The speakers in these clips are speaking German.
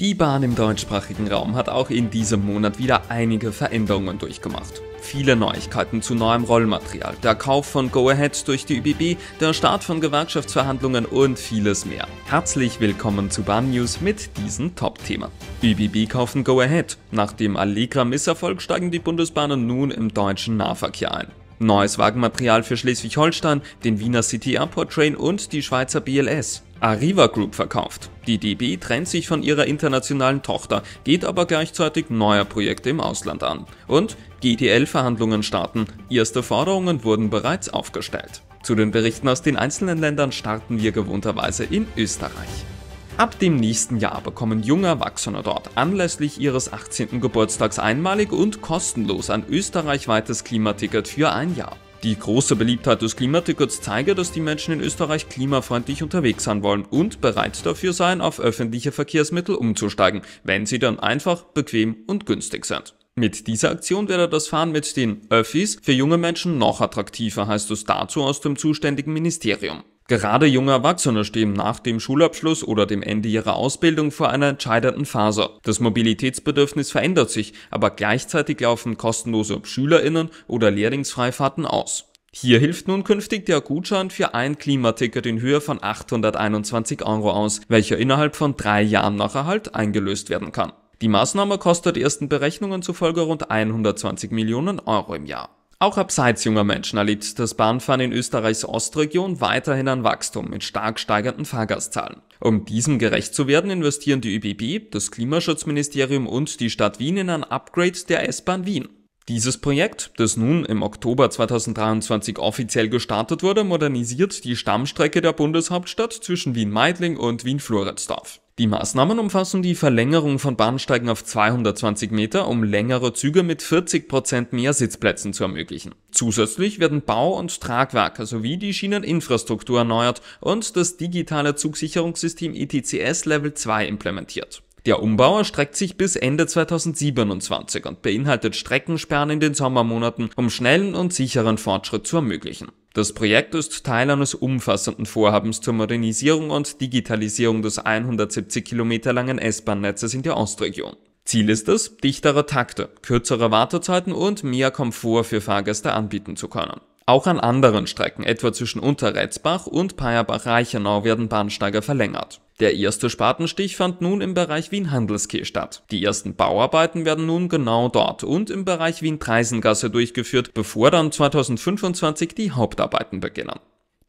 Die Bahn im deutschsprachigen Raum hat auch in diesem Monat wieder einige Veränderungen durchgemacht. Viele Neuigkeiten zu neuem Rollmaterial, der Kauf von Go-Ahead durch die ÜBB, der Start von Gewerkschaftsverhandlungen und vieles mehr. Herzlich willkommen zu Bahn News mit diesen Top-Themen. ÜBB kaufen Go-Ahead. Nach dem Allegra-Misserfolg steigen die Bundesbahnen nun im deutschen Nahverkehr ein. Neues Wagenmaterial für Schleswig-Holstein, den Wiener City Airport Train und die Schweizer BLS. Arriva Group verkauft. Die DB trennt sich von ihrer internationalen Tochter, geht aber gleichzeitig neue Projekte im Ausland an. Und GTL-Verhandlungen starten. Erste Forderungen wurden bereits aufgestellt. Zu den Berichten aus den einzelnen Ländern starten wir gewohnterweise in Österreich. Ab dem nächsten Jahr bekommen junge Erwachsene dort anlässlich ihres 18. Geburtstags einmalig und kostenlos ein österreichweites Klimaticket für ein Jahr. Die große Beliebtheit des Klimatickets zeige, dass die Menschen in Österreich klimafreundlich unterwegs sein wollen und bereit dafür seien, auf öffentliche Verkehrsmittel umzusteigen, wenn sie dann einfach, bequem und günstig sind. Mit dieser Aktion werde das Fahren mit den Öffis für junge Menschen noch attraktiver, heißt es dazu aus dem zuständigen Ministerium. Gerade junge Erwachsene stehen nach dem Schulabschluss oder dem Ende ihrer Ausbildung vor einer entscheidenden Phase. Das Mobilitätsbedürfnis verändert sich, aber gleichzeitig laufen kostenlose Schülerinnen oder Lehrlingsfreifahrten aus. Hier hilft nun künftig der Gutschein für ein Klimaticket in Höhe von 821 Euro aus, welcher innerhalb von drei Jahren nach Erhalt eingelöst werden kann. Die Maßnahme kostet ersten Berechnungen zufolge rund 120 Millionen Euro im Jahr. Auch abseits junger Menschen erlebt das Bahnfahren in Österreichs Ostregion weiterhin ein Wachstum mit stark steigenden Fahrgastzahlen. Um diesem gerecht zu werden, investieren die ÖBB, das Klimaschutzministerium und die Stadt Wien in ein Upgrade der S-Bahn Wien. Dieses Projekt, das nun im Oktober 2023 offiziell gestartet wurde, modernisiert die Stammstrecke der Bundeshauptstadt zwischen Wien-Meidling und Wien-Floridsdorf. Die Maßnahmen umfassen die Verlängerung von Bahnsteigen auf 220 Meter, um längere Züge mit 40 Prozent mehr Sitzplätzen zu ermöglichen. Zusätzlich werden Bau- und Tragwerke sowie die Schieneninfrastruktur erneuert und das digitale Zugsicherungssystem ETCS Level 2 implementiert. Der Umbau erstreckt sich bis Ende 2027 und beinhaltet Streckensperren in den Sommermonaten, um schnellen und sicheren Fortschritt zu ermöglichen. Das Projekt ist Teil eines umfassenden Vorhabens zur Modernisierung und Digitalisierung des 170 Kilometer langen S-Bahn-Netzes in der Ostregion. Ziel ist es, dichtere Takte, kürzere Wartezeiten und mehr Komfort für Fahrgäste anbieten zu können. Auch an anderen Strecken, etwa zwischen Unterretzbach und Payerbach-Reichenau, werden Bahnsteige verlängert. Der erste Spatenstich fand nun im Bereich Wien-Handelskeh statt. Die ersten Bauarbeiten werden nun genau dort und im Bereich Wien-Treisengasse durchgeführt, bevor dann 2025 die Hauptarbeiten beginnen.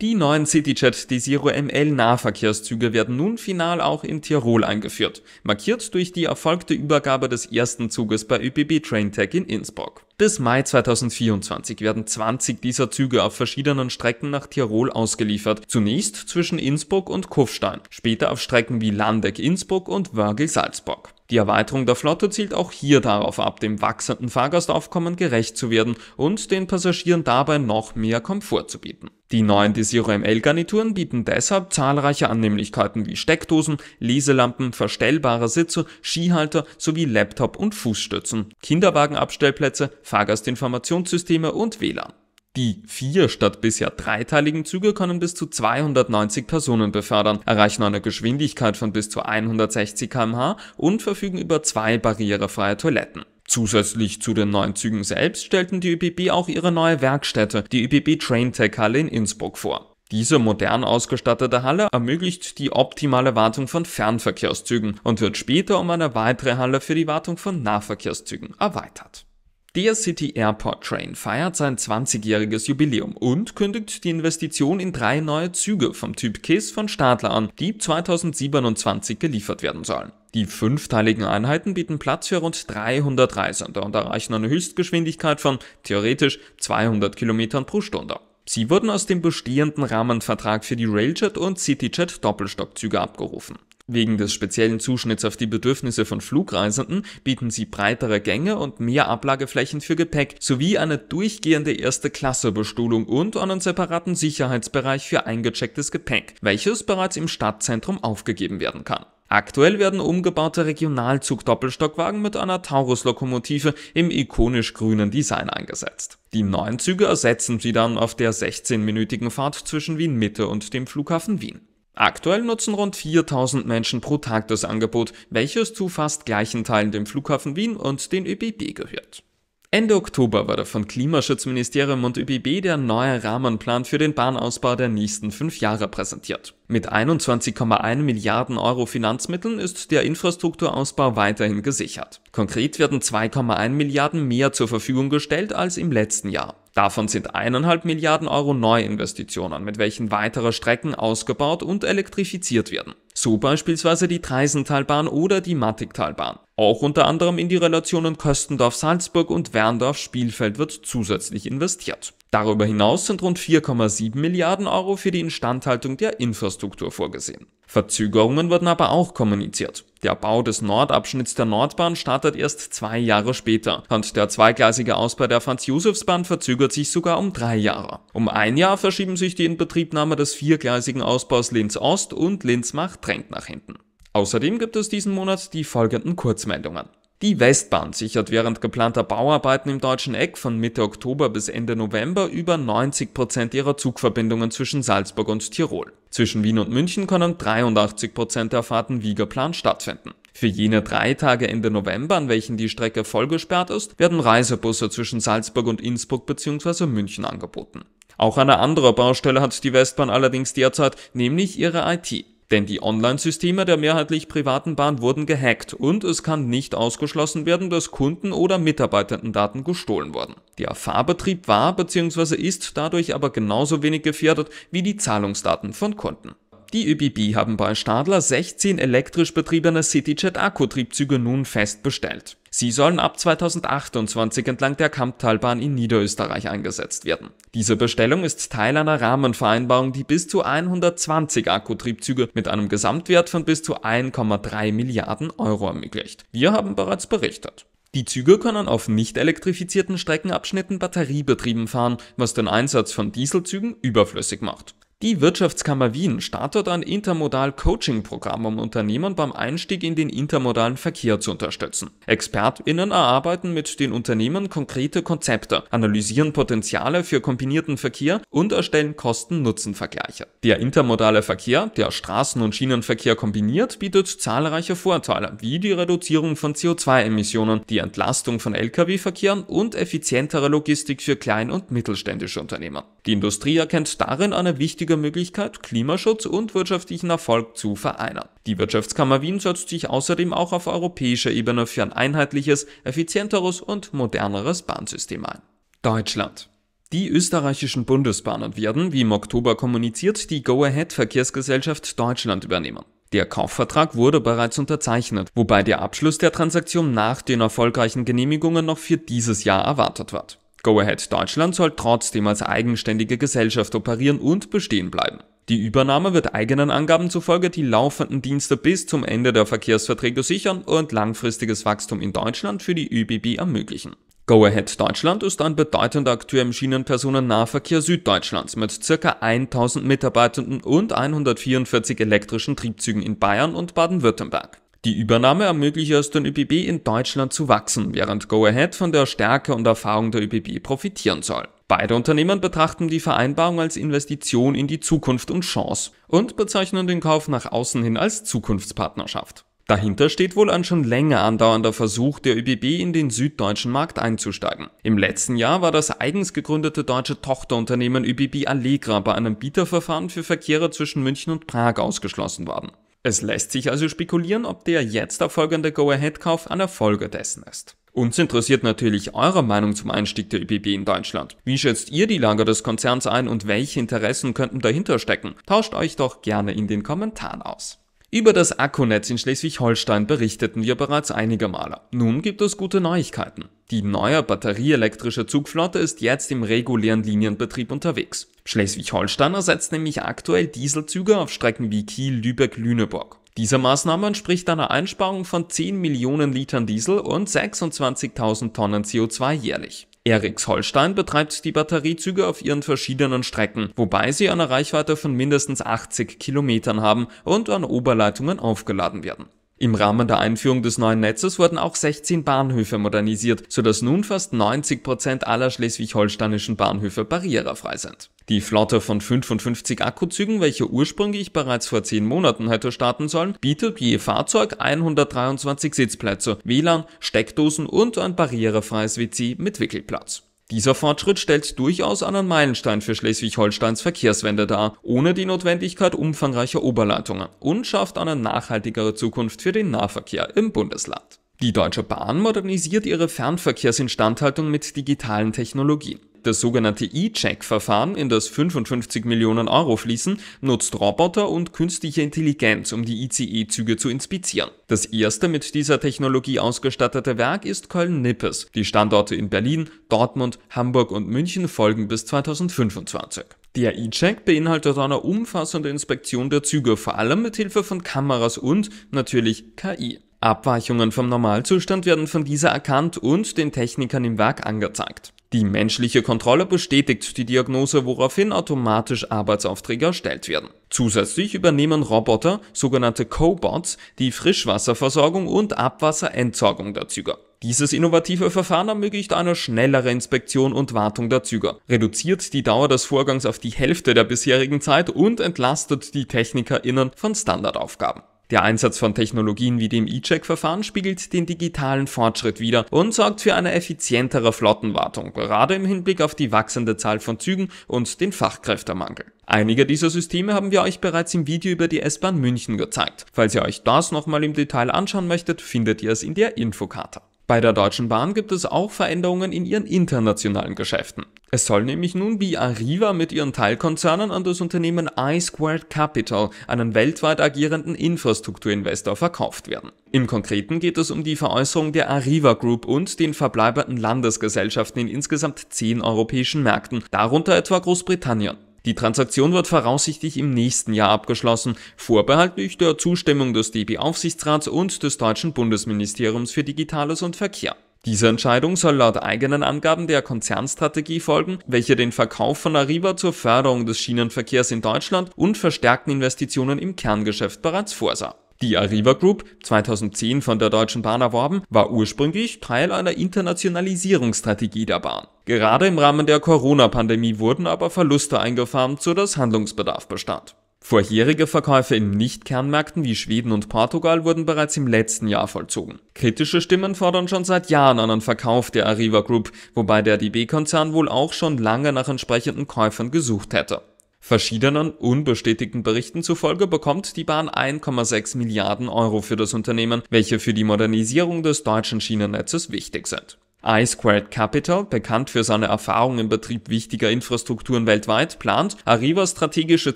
Die neuen CityJet Desiro ML Nahverkehrszüge werden nun final auch in Tirol eingeführt, markiert durch die erfolgte Übergabe des ersten Zuges bei ÖBB Traintech in Innsbruck. Bis Mai 2024 werden 20 dieser Züge auf verschiedenen Strecken nach Tirol ausgeliefert, zunächst zwischen Innsbruck und Kufstein, später auf Strecken wie Landeck-Innsbruck und Wörgl-Salzburg. Die Erweiterung der Flotte zielt auch hier darauf ab, dem wachsenden Fahrgastaufkommen gerecht zu werden und den Passagieren dabei noch mehr Komfort zu bieten. Die neuen Desiro ML-Garnituren bieten deshalb zahlreiche Annehmlichkeiten wie Steckdosen, Leselampen, verstellbare Sitze, Skihalter sowie Laptop- und Fußstützen, Kinderwagenabstellplätze, Fahrgastinformationssysteme und WLAN. Die vier statt bisher dreiteiligen Züge können bis zu 290 Personen befördern, erreichen eine Geschwindigkeit von bis zu 160 km/h und verfügen über zwei barrierefreie Toiletten. Zusätzlich zu den neuen Zügen selbst stellten die ÖBB auch ihre neue Werkstätte, die ÖBB Traintech Halle in Innsbruck vor. Diese modern ausgestattete Halle ermöglicht die optimale Wartung von Fernverkehrszügen und wird später um eine weitere Halle für die Wartung von Nahverkehrszügen erweitert. Der City Airport Train feiert sein 20-jähriges Jubiläum und kündigt die Investition in drei neue Züge vom Typ KISS von Stadler an, die 2027 geliefert werden sollen. Die fünfteiligen Einheiten bieten Platz für rund 300 Reisende und erreichen eine Höchstgeschwindigkeit von theoretisch 200 Kilometern pro Stunde. Sie wurden aus dem bestehenden Rahmenvertrag für die Railjet und CityJet Doppelstockzüge abgerufen. Wegen des speziellen Zuschnitts auf die Bedürfnisse von Flugreisenden bieten sie breitere Gänge und mehr Ablageflächen für Gepäck sowie eine durchgehende erste Klasse Bestuhlung und einen separaten Sicherheitsbereich für eingechecktes Gepäck, welches bereits im Stadtzentrum aufgegeben werden kann. Aktuell werden umgebaute Regionalzug-Doppelstockwagen mit einer Taurus-Lokomotive im ikonisch grünen Design eingesetzt. Die neuen Züge ersetzen sie dann auf der 16-minütigen Fahrt zwischen Wien Mitte und dem Flughafen Wien. Aktuell nutzen rund 4000 Menschen pro Tag das Angebot, welches zu fast gleichen Teilen dem Flughafen Wien und den ÖBB gehört. Ende Oktober wurde von Klimaschutzministerium und ÖBB der neue Rahmenplan für den Bahnausbau der nächsten fünf Jahre präsentiert. Mit 21,1 Milliarden Euro Finanzmitteln ist der Infrastrukturausbau weiterhin gesichert. Konkret werden 2,1 Milliarden mehr zur Verfügung gestellt als im letzten Jahr. Davon sind 1,5 Milliarden Euro Neuinvestitionen, mit welchen weitere Strecken ausgebaut und elektrifiziert werden. So beispielsweise die Treisentalbahn oder die Mattigtalbahn. Auch unter anderem in die Relationen Köstendorf-Salzburg und Werndorf-Spielfeld wird zusätzlich investiert. Darüber hinaus sind rund 4,7 Milliarden Euro für die Instandhaltung der Infrastruktur vorgesehen. Verzögerungen wurden aber auch kommuniziert. Der Bau des Nordabschnitts der Nordbahn startet erst zwei Jahre später und der zweigleisige Ausbau der Franz-Josefs-Bahn verzögert sich sogar um drei Jahre. Um ein Jahr verschieben sich die Inbetriebnahme des viergleisigen Ausbaus Linz Ost und Linz Macht drängt nach hinten. Außerdem gibt es diesen Monat die folgenden Kurzmeldungen. Die Westbahn sichert während geplanter Bauarbeiten im deutschen Eck von Mitte Oktober bis Ende November über 90 Prozent ihrer Zugverbindungen zwischen Salzburg und Tirol. Zwischen Wien und München können 83 Prozent der Fahrten wie geplant stattfinden. Für jene drei Tage Ende November, an welchen die Strecke vollgesperrt ist, werden Reisebusse zwischen Salzburg und Innsbruck bzw. München angeboten. Auch eine andere Baustelle hat die Westbahn allerdings derzeit, nämlich ihre IT. Denn die Online-Systeme der mehrheitlich privaten Bahn wurden gehackt und es kann nicht ausgeschlossen werden, dass Kunden- oder Mitarbeitendendaten gestohlen wurden. Der Fahrbetrieb war bzw. ist dadurch aber genauso wenig gefährdet wie die Zahlungsdaten von Kunden. Die ÖBB haben bei Stadler 16 elektrisch betriebene CityJet-Akkutriebzüge nun fest bestellt. Sie sollen ab 2028 entlang der Kamptalbahn in Niederösterreich eingesetzt werden. Diese Bestellung ist Teil einer Rahmenvereinbarung, die bis zu 120 Akkutriebzüge mit einem Gesamtwert von bis zu 1,3 Milliarden Euro ermöglicht. Wir haben bereits berichtet. Die Züge können auf nicht elektrifizierten Streckenabschnitten batteriebetrieben fahren, was den Einsatz von Dieselzügen überflüssig macht. Die Wirtschaftskammer Wien startet ein Intermodal-Coaching-Programm, um Unternehmen beim Einstieg in den intermodalen Verkehr zu unterstützen. ExpertInnen erarbeiten mit den Unternehmen konkrete Konzepte, analysieren Potenziale für kombinierten Verkehr und erstellen Kosten-Nutzen-Vergleiche. Der intermodale Verkehr, der Straßen- und Schienenverkehr kombiniert, bietet zahlreiche Vorteile, wie die Reduzierung von CO2-Emissionen, die Entlastung von Lkw-Verkehren und effizientere Logistik für klein- und mittelständische Unternehmen. Die Industrie erkennt darin eine wichtige einzige Möglichkeit, Klimaschutz und wirtschaftlichen Erfolg zu vereinen. Die Wirtschaftskammer Wien setzt sich außerdem auch auf europäischer Ebene für ein einheitliches, effizienteres und moderneres Bahnsystem ein. Deutschland. Die österreichischen Bundesbahnen werden, wie im Oktober kommuniziert, die Go-Ahead-Verkehrsgesellschaft Deutschland übernehmen. Der Kaufvertrag wurde bereits unterzeichnet, wobei der Abschluss der Transaktion nach den erfolgreichen Genehmigungen noch für dieses Jahr erwartet wird. Go Ahead Deutschland soll trotzdem als eigenständige Gesellschaft operieren und bestehen bleiben. Die Übernahme wird eigenen Angaben zufolge die laufenden Dienste bis zum Ende der Verkehrsverträge sichern und langfristiges Wachstum in Deutschland für die ÖBB ermöglichen. Go Ahead Deutschland ist ein bedeutender Akteur im Schienenpersonennahverkehr Süddeutschlands mit ca. 1000 Mitarbeitenden und 144 elektrischen Triebzügen in Bayern und Baden-Württemberg. Die Übernahme ermöglicht es den ÖBB in Deutschland zu wachsen, während Go Ahead von der Stärke und Erfahrung der ÖBB profitieren soll. Beide Unternehmen betrachten die Vereinbarung als Investition in die Zukunft und Chance und bezeichnen den Kauf nach außen hin als Zukunftspartnerschaft. Dahinter steht wohl ein schon länger andauernder Versuch der ÖBB in den süddeutschen Markt einzusteigen. Im letzten Jahr war das eigens gegründete deutsche Tochterunternehmen ÖBB Allegra bei einem Bieterverfahren für Verkehre zwischen München und Prag ausgeschlossen worden. Es lässt sich also spekulieren, ob der jetzt erfolgende Go-Ahead-Kauf eine Folge dessen ist. Uns interessiert natürlich eure Meinung zum Einstieg der ÖBB in Deutschland. Wie schätzt ihr die Lage des Konzerns ein und welche Interessen könnten dahinter stecken? Tauscht euch doch gerne in den Kommentaren aus. Über das Akkunetz in Schleswig-Holstein berichteten wir bereits einige Male. Nun gibt es gute Neuigkeiten. Die neue batterieelektrische Zugflotte ist jetzt im regulären Linienbetrieb unterwegs. Schleswig-Holstein ersetzt nämlich aktuell Dieselzüge auf Strecken wie Kiel, Lübeck, Lüneburg. Diese Maßnahme entspricht einer Einsparung von 10 Millionen Litern Diesel und 26.000 Tonnen CO2 jährlich. Eriks Holstein betreibt die Batteriezüge auf ihren verschiedenen Strecken, wobei sie eine Reichweite von mindestens 80 Kilometern haben und an Oberleitungen aufgeladen werden. Im Rahmen der Einführung des neuen Netzes wurden auch 16 Bahnhöfe modernisiert, sodass nun fast 90 Prozent aller schleswig-holsteinischen Bahnhöfe barrierefrei sind. Die Flotte von 55 Akkuzügen, welche ursprünglich bereits vor 10 Monaten hätte starten sollen, bietet je Fahrzeug 123 Sitzplätze, WLAN, Steckdosen und ein barrierefreies WC mit Wickelplatz. Dieser Fortschritt stellt durchaus einen Meilenstein für Schleswig-Holsteins Verkehrswende dar, ohne die Notwendigkeit umfangreicher Oberleitungen und schafft eine nachhaltigere Zukunft für den Nahverkehr im Bundesland. Die Deutsche Bahn modernisiert ihre Fernverkehrsinstandhaltung mit digitalen Technologien. Das sogenannte E-Check-Verfahren, in das 55 Millionen Euro fließen, nutzt Roboter und künstliche Intelligenz, um die ICE-Züge zu inspizieren. Das erste mit dieser Technologie ausgestattete Werk ist Köln-Nippes. Die Standorte in Berlin, Dortmund, Hamburg und München folgen bis 2025. Der E-Check beinhaltet eine umfassende Inspektion der Züge, vor allem mit Hilfe von Kameras und natürlich KI. Abweichungen vom Normalzustand werden von dieser erkannt und den Technikern im Werk angezeigt. Die menschliche Kontrolle bestätigt die Diagnose, woraufhin automatisch Arbeitsaufträge erstellt werden. Zusätzlich übernehmen Roboter, sogenannte Cobots, die Frischwasserversorgung und Abwasserentsorgung der Züge. Dieses innovative Verfahren ermöglicht eine schnellere Inspektion und Wartung der Züge, reduziert die Dauer des Vorgangs auf die Hälfte der bisherigen Zeit und entlastet die TechnikerInnen von Standardaufgaben. Der Einsatz von Technologien wie dem E-Check-Verfahren spiegelt den digitalen Fortschritt wider und sorgt für eine effizientere Flottenwartung, gerade im Hinblick auf die wachsende Zahl von Zügen und den Fachkräftemangel. Einige dieser Systeme haben wir euch bereits im Video über die S-Bahn München gezeigt. Falls ihr euch das nochmal im Detail anschauen möchtet, findet ihr es in der Infokarte. Bei der Deutschen Bahn gibt es auch Veränderungen in ihren internationalen Geschäften. Es soll nämlich nun wie Arriva mit ihren Teilkonzernen an das Unternehmen iSquared Capital, einen weltweit agierenden Infrastrukturinvestor, verkauft werden. Im Konkreten geht es um die Veräußerung der Arriva Group und den verbleibenden Landesgesellschaften in insgesamt zehn europäischen Märkten, darunter etwa Großbritannien. Die Transaktion wird voraussichtlich im nächsten Jahr abgeschlossen, vorbehaltlich der Zustimmung des DB-Aufsichtsrats und des deutschen Bundesministeriums für Digitales und Verkehr. Diese Entscheidung soll laut eigenen Angaben der Konzernstrategie folgen, welche den Verkauf von Arriva zur Förderung des Schienenverkehrs in Deutschland und verstärkten Investitionen im Kerngeschäft bereits vorsah. Die Arriva Group, 2010 von der Deutschen Bahn erworben, war ursprünglich Teil einer Internationalisierungsstrategie der Bahn. Gerade im Rahmen der Corona-Pandemie wurden aber Verluste eingefahren, sodass Handlungsbedarf bestand. Vorherige Verkäufe in Nicht-Kernmärkten wie Schweden und Portugal wurden bereits im letzten Jahr vollzogen. Kritische Stimmen fordern schon seit Jahren einen Verkauf der Arriva Group, wobei der DB-Konzern wohl auch schon lange nach entsprechenden Käufern gesucht hätte. Verschiedenen unbestätigten Berichten zufolge bekommt die Bahn 1,6 Milliarden Euro für das Unternehmen, welche für die Modernisierung des deutschen Schienennetzes wichtig sind iSquared Capital, bekannt für seine Erfahrung im Betrieb wichtiger Infrastrukturen weltweit, plant, Arrivas strategische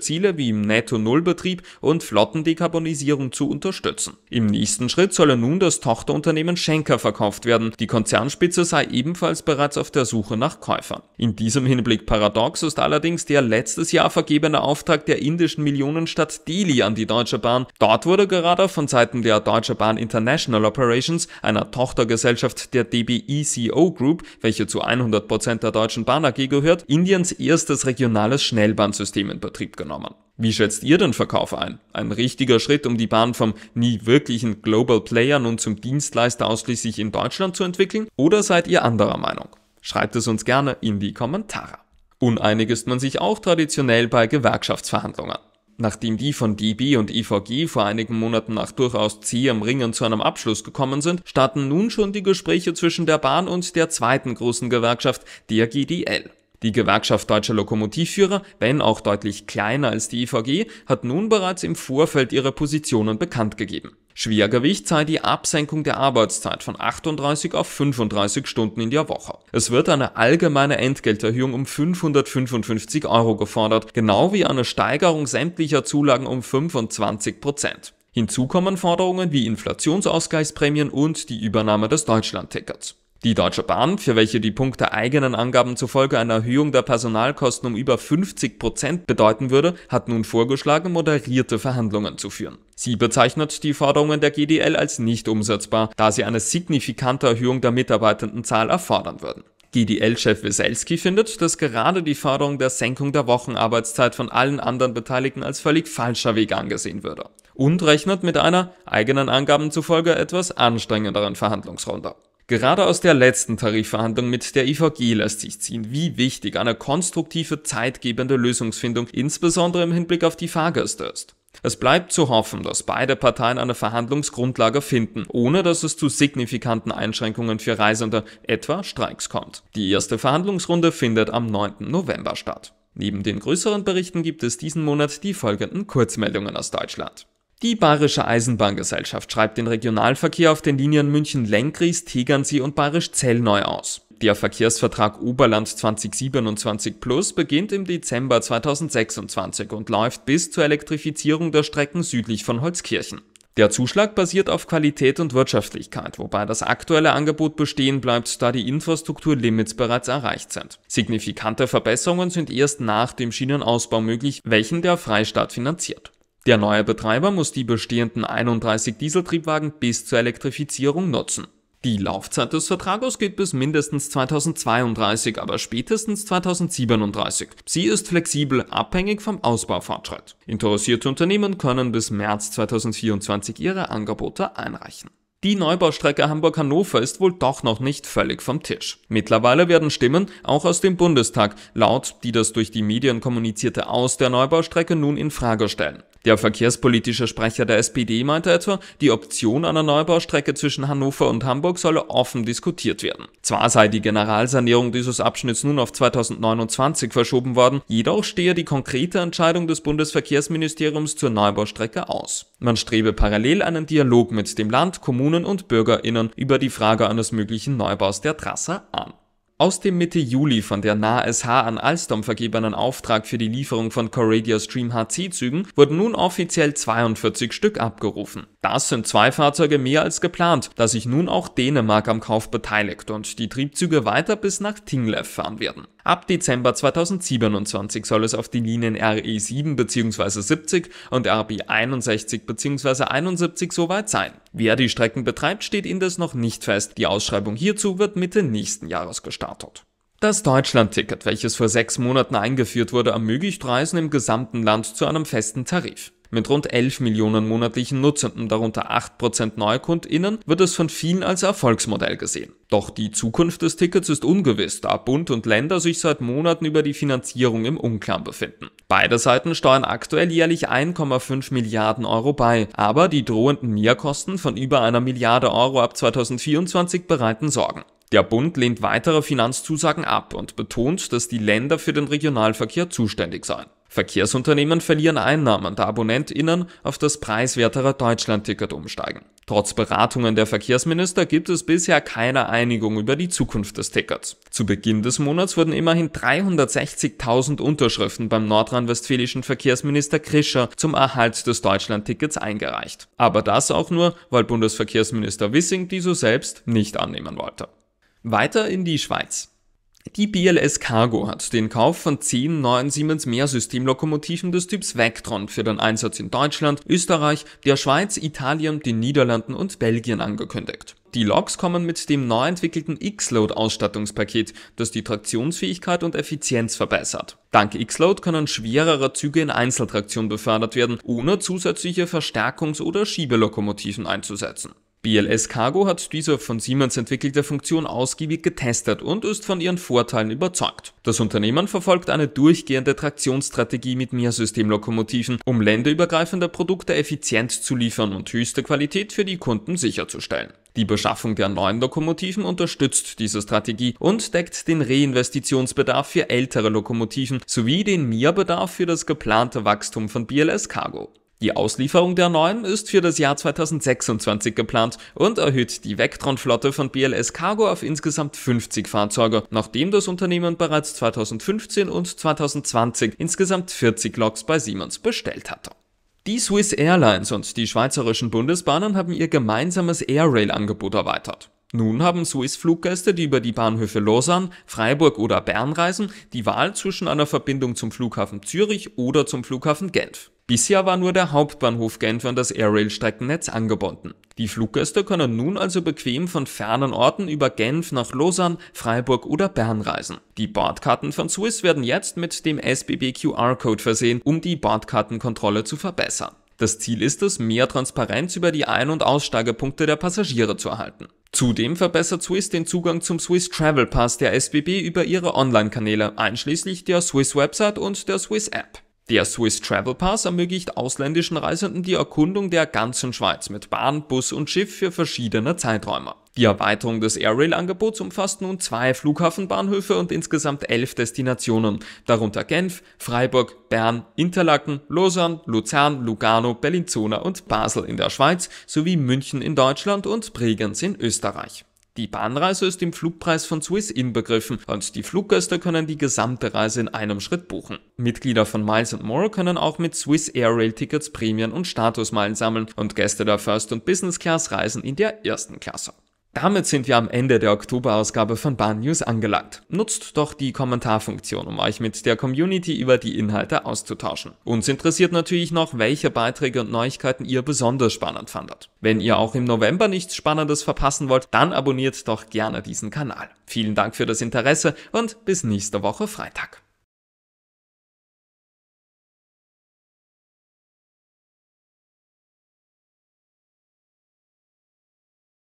Ziele wie im Netto-Null-Betrieb und Flottendekarbonisierung zu unterstützen. Im nächsten Schritt solle nun das Tochterunternehmen Schenker verkauft werden. Die Konzernspitze sei ebenfalls bereits auf der Suche nach Käufern. In diesem Hinblick paradox ist allerdings der letztes Jahr vergebene Auftrag der indischen Millionenstadt Delhi an die Deutsche Bahn. Dort wurde gerade von Seiten der Deutsche Bahn International Operations, einer Tochtergesellschaft der DBEC TCO Group, welche zu 100% der Deutschen Bahn AG gehört, Indiens erstes regionales Schnellbahnsystem in Betrieb genommen. Wie schätzt ihr den Verkauf ein? Ein richtiger Schritt, um die Bahn vom nie wirklichen Global Player nun zum Dienstleister ausschließlich in Deutschland zu entwickeln? Oder seid ihr anderer Meinung? Schreibt es uns gerne in die Kommentare. Uneinig ist man sich auch traditionell bei Gewerkschaftsverhandlungen. Nachdem die von DB und IVG vor einigen Monaten nach durchaus zähem Ringen zu einem Abschluss gekommen sind, starten nun schon die Gespräche zwischen der Bahn und der zweiten großen Gewerkschaft, der GDL. Die Gewerkschaft Deutscher Lokomotivführer, wenn auch deutlich kleiner als die IVG, hat nun bereits im Vorfeld ihre Positionen bekannt gegeben. Schwergewicht sei die Absenkung der Arbeitszeit von 38 auf 35 Stunden in der Woche. Es wird eine allgemeine Entgelterhöhung um 555 Euro gefordert, genau wie eine Steigerung sämtlicher Zulagen um 25 Prozent. Hinzu kommen Forderungen wie Inflationsausgleichsprämien und die Übernahme des Deutschlandtickets. Die Deutsche Bahn, für welche die Punkte eigenen Angaben zufolge eine Erhöhung der Personalkosten um über 50 Prozent bedeuten würde, hat nun vorgeschlagen, moderierte Verhandlungen zu führen. Sie bezeichnet die Forderungen der GDL als nicht umsetzbar, da sie eine signifikante Erhöhung der Mitarbeitendenzahl erfordern würden. GDL-Chef Weselski findet, dass gerade die Forderung der Senkung der Wochenarbeitszeit von allen anderen Beteiligten als völlig falscher Weg angesehen würde. Und rechnet mit einer, eigenen Angaben zufolge, etwas anstrengenderen Verhandlungsrunde. Gerade aus der letzten Tarifverhandlung mit der IVG lässt sich ziehen, wie wichtig eine konstruktive, zeitgebende Lösungsfindung insbesondere im Hinblick auf die Fahrgäste ist. Es bleibt zu hoffen, dass beide Parteien eine Verhandlungsgrundlage finden, ohne dass es zu signifikanten Einschränkungen für Reisende, etwa Streiks, kommt. Die erste Verhandlungsrunde findet am 9. November statt. Neben den größeren Berichten gibt es diesen Monat die folgenden Kurzmeldungen aus Deutschland. Die Bayerische Eisenbahngesellschaft schreibt den Regionalverkehr auf den Linien München-Lenkries, Tegernsee und Bayerisch-Zell neu aus. Der Verkehrsvertrag Oberland 2027 Plus beginnt im Dezember 2026 und läuft bis zur Elektrifizierung der Strecken südlich von Holzkirchen. Der Zuschlag basiert auf Qualität und Wirtschaftlichkeit, wobei das aktuelle Angebot bestehen bleibt, da die Infrastrukturlimits bereits erreicht sind. Signifikante Verbesserungen sind erst nach dem Schienenausbau möglich, welchen der Freistaat finanziert. Der neue Betreiber muss die bestehenden 31 Dieseltriebwagen bis zur Elektrifizierung nutzen. Die Laufzeit des Vertrages geht bis mindestens 2032, aber spätestens 2037. Sie ist flexibel, abhängig vom Ausbaufortschritt. Interessierte Unternehmen können bis März 2024 ihre Angebote einreichen. Die Neubaustrecke Hamburg-Hannover ist wohl doch noch nicht völlig vom Tisch. Mittlerweile werden Stimmen, auch aus dem Bundestag, laut, die das durch die Medien kommunizierte Aus der Neubaustrecke nun in Frage stellen. Der verkehrspolitische Sprecher der SPD meinte etwa, die Option einer Neubaustrecke zwischen Hannover und Hamburg solle offen diskutiert werden. Zwar sei die Generalsanierung dieses Abschnitts nun auf 2029 verschoben worden, jedoch stehe die konkrete Entscheidung des Bundesverkehrsministeriums zur Neubaustrecke aus. Man strebe parallel einen Dialog mit dem Land, Kommunen und Bürgerinnen über die Frage eines möglichen Neubaus der Trasse an. Aus dem Mitte Juli von der NASH an Alstom vergebenen Auftrag für die Lieferung von Coradia Stream HC-Zügen wurden nun offiziell 42 Stück abgerufen. Das sind zwei Fahrzeuge mehr als geplant, da sich nun auch Dänemark am Kauf beteiligt und die Triebzüge weiter bis nach Tinglev fahren werden. Ab Dezember 2027 soll es auf die Linien RE7 bzw. 70 und RB 61 bzw. 71 soweit sein. Wer die Strecken betreibt, steht indes noch nicht fest. Die Ausschreibung hierzu wird Mitte nächsten Jahres gestartet. Das Deutschland-Ticket, welches vor sechs Monaten eingeführt wurde, ermöglicht Reisen im gesamten Land zu einem festen Tarif. Mit rund 11 Millionen monatlichen Nutzenden, darunter 8% NeukundInnen, wird es von vielen als Erfolgsmodell gesehen. Doch die Zukunft des Tickets ist ungewiss, da Bund und Länder sich seit Monaten über die Finanzierung im Unklaren befinden. Beide Seiten steuern aktuell jährlich 1,5 Milliarden Euro bei, aber die drohenden Mehrkosten von über einer Milliarde Euro ab 2024 bereiten Sorgen. Der Bund lehnt weitere Finanzzusagen ab und betont, dass die Länder für den Regionalverkehr zuständig seien. Verkehrsunternehmen verlieren Einnahmen, da AbonnentInnen auf das preiswertere Deutschlandticket umsteigen. Trotz Beratungen der Verkehrsminister gibt es bisher keine Einigung über die Zukunft des Tickets. Zu Beginn des Monats wurden immerhin 360.000 Unterschriften beim nordrhein-westfälischen Verkehrsminister Krischer zum Erhalt des Deutschlandtickets eingereicht. Aber das auch nur, weil Bundesverkehrsminister Wissing diese selbst nicht annehmen wollte. Weiter in die Schweiz. Die BLS Cargo hat den Kauf von 10 neuen Siemens Mehrsystemlokomotiven des Typs Vectron für den Einsatz in Deutschland, Österreich, der Schweiz, Italien, den Niederlanden und Belgien angekündigt. Die Loks kommen mit dem neu entwickelten X-Load Ausstattungspaket, das die Traktionsfähigkeit und Effizienz verbessert. Dank X-Load können schwerere Züge in Einzeltraktion befördert werden, ohne zusätzliche Verstärkungs- oder Schiebelokomotiven einzusetzen. BLS Cargo hat diese von Siemens entwickelte Funktion ausgiebig getestet und ist von ihren Vorteilen überzeugt. Das Unternehmen verfolgt eine durchgehende Traktionsstrategie mit Mehrsystemlokomotiven, um länderübergreifende Produkte effizient zu liefern und höchste Qualität für die Kunden sicherzustellen. Die Beschaffung der neuen Lokomotiven unterstützt diese Strategie und deckt den Reinvestitionsbedarf für ältere Lokomotiven sowie den Mehrbedarf für das geplante Wachstum von BLS Cargo. Die Auslieferung der neuen ist für das Jahr 2026 geplant und erhöht die Vectron-Flotte von BLS Cargo auf insgesamt 50 Fahrzeuge, nachdem das Unternehmen bereits 2015 und 2020 insgesamt 40 Loks bei Siemens bestellt hatte. Die Swiss Airlines und die schweizerischen Bundesbahnen haben ihr gemeinsames Airrail-Angebot erweitert. Nun haben Swiss-Fluggäste, die über die Bahnhöfe Lausanne, Freiburg oder Bern reisen, die Wahl zwischen einer Verbindung zum Flughafen Zürich oder zum Flughafen Genf. Bisher war nur der Hauptbahnhof Genf an das Airrail-Streckennetz angebunden. Die Fluggäste können nun also bequem von fernen Orten über Genf nach Lausanne, Freiburg oder Bern reisen. Die Bordkarten von Swiss werden jetzt mit dem SBB QR-Code versehen, um die Bordkartenkontrolle zu verbessern. Das Ziel ist es, mehr Transparenz über die Ein- und Aussteigepunkte der Passagiere zu erhalten. Zudem verbessert Swiss den Zugang zum Swiss Travel Pass der SBB über ihre Online-Kanäle, einschließlich der Swiss Website und der Swiss App. Der Swiss Travel Pass ermöglicht ausländischen Reisenden die Erkundung der ganzen Schweiz mit Bahn, Bus und Schiff für verschiedene Zeiträume. Die Erweiterung des Airrail-Angebots umfasst nun zwei Flughafenbahnhöfe und insgesamt elf Destinationen, darunter Genf, Freiburg, Bern, Interlaken, Lausanne, Luzern, Lugano, Bellinzona und Basel in der Schweiz sowie München in Deutschland und Bregenz in Österreich. Die Bahnreise ist im Flugpreis von Swiss inbegriffen und die Fluggäste können die gesamte Reise in einem Schritt buchen. Mitglieder von Miles More können auch mit Swiss Air Rail Tickets Prämien und Statusmeilen sammeln und Gäste der First und Business Class reisen in der ersten Klasse. Damit sind wir am Ende der Oktoberausgabe von Bahn News angelangt. Nutzt doch die Kommentarfunktion, um euch mit der Community über die Inhalte auszutauschen. Uns interessiert natürlich noch, welche Beiträge und Neuigkeiten ihr besonders spannend fandet. Wenn ihr auch im November nichts Spannendes verpassen wollt, dann abonniert doch gerne diesen Kanal. Vielen Dank für das Interesse und bis nächste Woche Freitag.